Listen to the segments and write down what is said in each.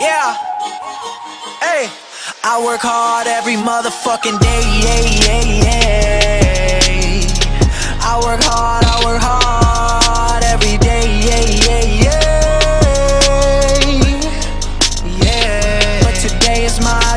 Yeah. Hey. I work hard every motherfucking day. Yeah, yeah, yeah. I work hard, I work hard every day. Yeah, yeah, yeah. Yeah. But today is my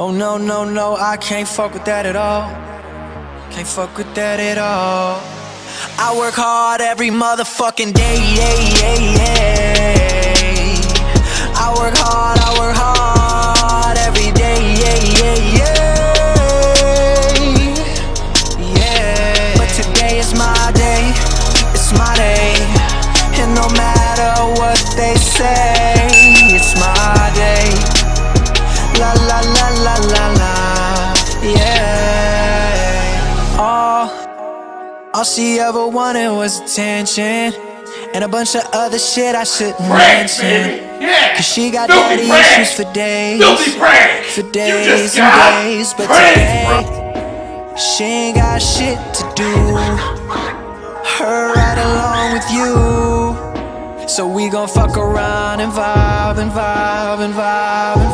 Oh no, no, no, I can't fuck with that at all. Can't fuck with that at all. I work hard every motherfucking day, yeah, yeah, yeah. All, she ever wanted was attention. And a bunch of other shit I shouldn't Prank, mention. Yeah. Cause she got Filthy daddy prank. issues for days. For days and days. But today, she ain't got shit to do. Her right along with you. So we gon' fuck around and vibe and vibe and vibe and